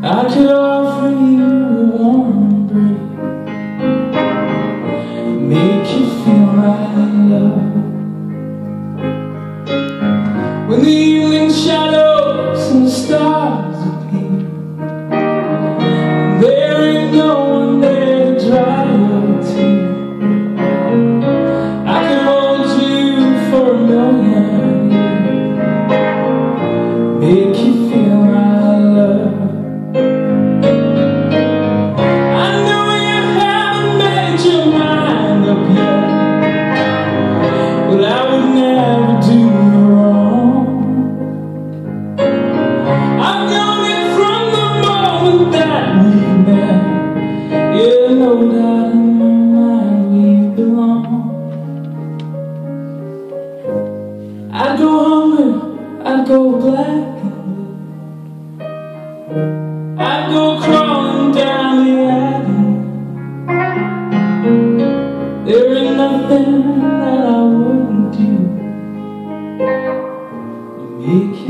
I could offer you I go hungry, I go black. I go crawling down the avenue. There ain't nothing that I wouldn't do to make you.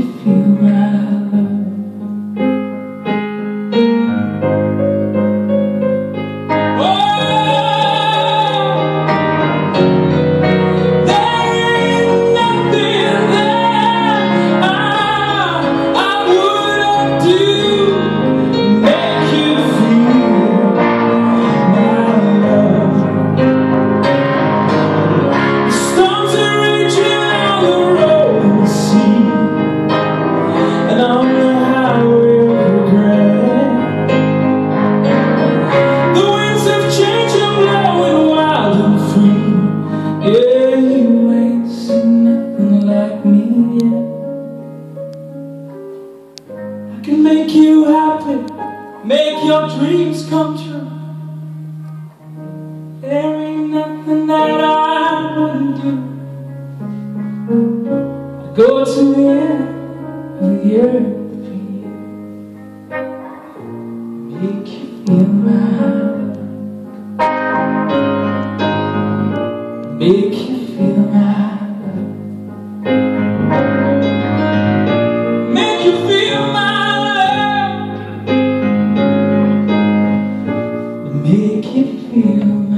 Make your dreams come true. There ain't nothing that I wouldn't do. I'd go to the end of the earth for you. Make you feel mine. Make you feel mine. make you feel